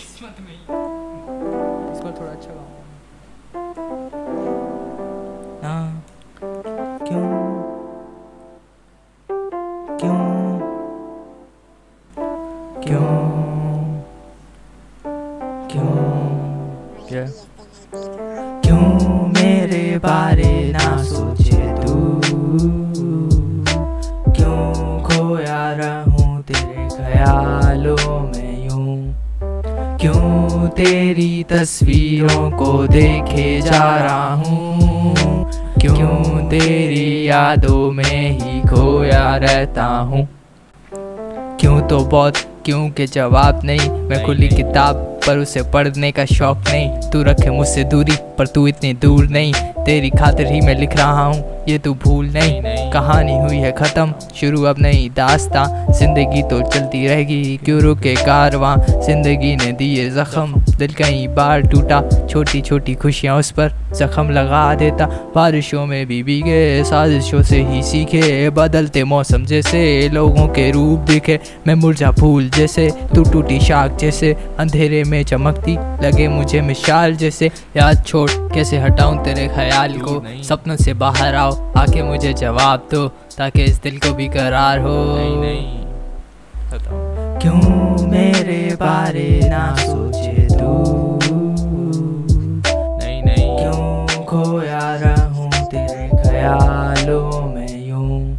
किस्मत में इस बार थोड़ा अच्छा गाऊँगा हाँ क्यों क्यों क्यों क्यों क्या क्यों मेरे बारे क्यों तेरी तस्वीरों को देखे जा रहा हूँ? क्यों तेरी यादों में ही खोया रहता हूँ? क्यों तो बहुत क्यों के जवाब नहीं? मैं खुली किताब पर उसे पढ़ने का शौक नहीं। तू रखे मुझसे दूरी पर तू इतनी दूर नहीं। तेरी खातिर ही मैं लिख रहा हूँ ये तू भूल नहीं, नहीं। कहानी हुई है ख़त्म शुरू अब नई दास्ता ज़िंदगी तो चलती रहेगी क्यों रुके कारवां ज़िंदगी ने दिए जख्म दिल कई बार टूटा। छोटी छोटी खुशियाँ उस पर जख्म लगा देता। बारिशों में भी भीगे साजिशों से ही सीखे। बदलते मौसम जैसे लोगों के रूप दिखे। मैं मुरझा फूल जैसे तू टूटी शाख जैसे। अंधेरे में चमकती लगे मुझे मिसाल जैसे। याद छोड़ कैसे हटाऊं तेरे ख्याल को सपनों से बाहर आओ आके मुझे जवाब दो ताकि इस दिल को भी करार हो। नहीं नहीं क्यों मेरे बारे ना सोचे तू? नहीं नहीं। क्यों खोया रहूँ तेरे ख्यालों में यूँ?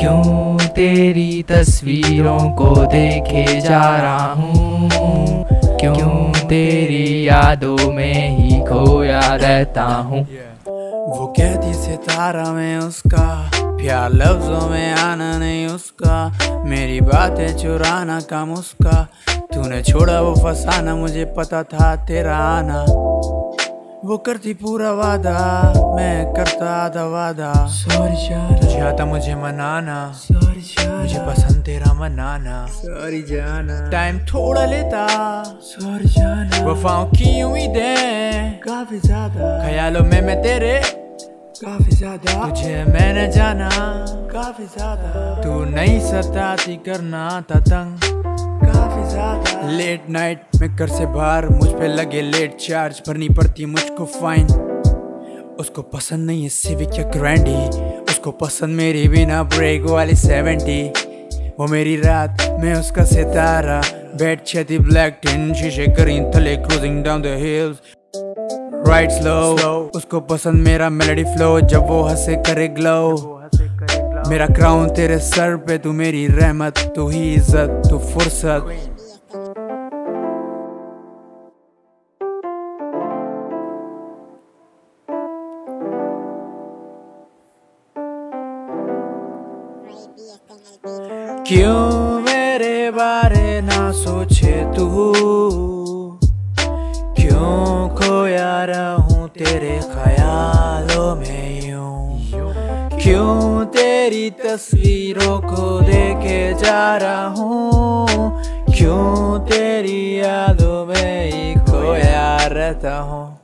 क्यों तेरी तस्वीरों को देखे जा रहा हूँ? क्यों तेरी यादों में ही खोया रहता हूँ। वो कहती, सितारा में उसका, प्यार लफ्जों में आना नहीं उसका। मेरी बातें चुराना काम उसका। तूने छोड़ा वो फसाना, मुझे पता था तेरा आना। वो करती पूरा वादा मैं करता आधा वादा। सॉरी जाना तुझे आता मुझे मनाना सॉरी जाना मुझे पसंद तेरा मनाना। सॉरी जाना टाइम थोड़ा लेता सॉरी जाना वफाओं की उम्मीदें। काफ़ी ज़्यादा। ख्यालों में मैं तेरे काफ़ी ज़्यादा। तुझे मैंने जाना। काफ़ी ज़्यादा। तू नहीं सताती करना था तंग लेट नाइट में घर से बाहर, मुझ पे लगे लेट चार्ज भरनी पड़ती मुझको फाइन उसको पसंद नहीं है सिविक या ग्रैंडी उसको पसंद मेरी बिना ब्रेक वाली सेवेंटी वो मेरी रात, मैं उसका सितारा। बैठ छती ब्लैक टिन शीशे करी थले cruising down the hills right slow उसको पसंद मेरा मेलोडी फ्लो जब वो हंसे करे ग्लो मेरा क्राउन तेरे सर पे, तू मेरी रहमत, तू ही इज़्ज़त, तू फुर्सत। क्यों मेरे बारे ना सोचे तू? क्यों खोया रहूँ तेरे ख्यालों में यूँ? क्यों तेरी तस्वीरों को देखे जा रहा? हूँ क्यों तेरी यादों में ही खोया रहता हूँ?